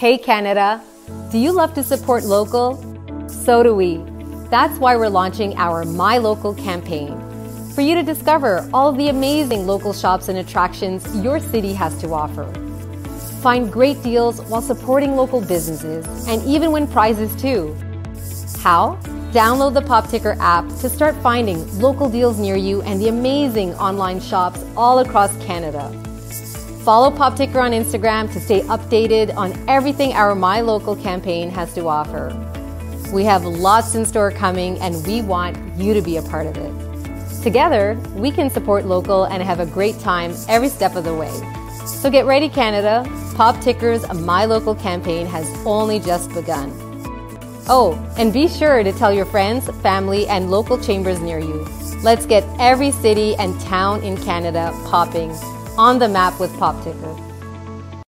Hey Canada, do you love to support local? So do we. That's why we're launching our My Local campaign for you to discover all the amazing local shops and attractions your city has to offer. Find great deals while supporting local businesses and even win prizes too. How? Download the POP TikR app to start finding local deals near you and the amazing online shops all across Canada. Follow Pop PopTicker on Instagram to stay updated on everything our My Local campaign has to offer. We have lots in store coming and we want you to be a part of it. Together, we can support local and have a great time every step of the way. So get ready, Canada. POP TikR's My Local campaign has only just begun. Oh, and be sure to tell your friends, family, and local chambers near you. Let's get every city and town in Canada popping on the map with POP TikR.